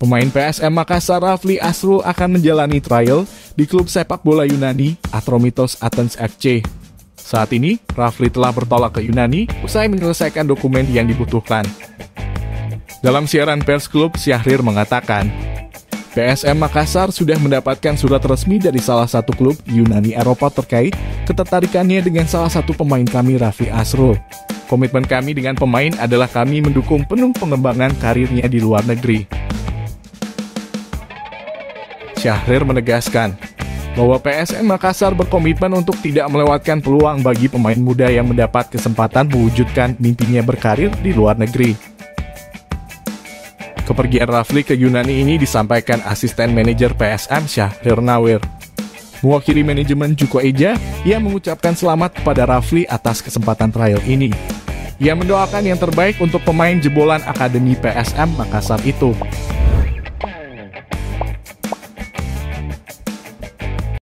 Pemain PSM Makassar Rafli Asrul akan menjalani trial di klub sepak bola Yunani Atromitos Athens FC. Saat ini, Rafli telah bertolak ke Yunani usai menyelesaikan dokumen yang dibutuhkan. Dalam siaran pers klub, Syahrir mengatakan, PSM Makassar sudah mendapatkan surat resmi dari salah satu klub Yunani Eropa terkait ketertarikannya dengan salah satu pemain kami Rafli Asrul. Komitmen kami dengan pemain adalah kami mendukung penuh pengembangan karirnya di luar negeri. Syahrir menegaskan bahwa PSM Makassar berkomitmen untuk tidak melewatkan peluang bagi pemain muda yang mendapat kesempatan mewujudkan mimpinya berkarir di luar negeri. Kepergian Rafli ke Yunani ini disampaikan asisten manajer PSM Syahrir Nawir. Mewakili manajemen Juko Eja, ia mengucapkan selamat kepada Rafli atas kesempatan trial ini. Ia mendoakan yang terbaik untuk pemain jebolan Akademi PSM Makassar itu.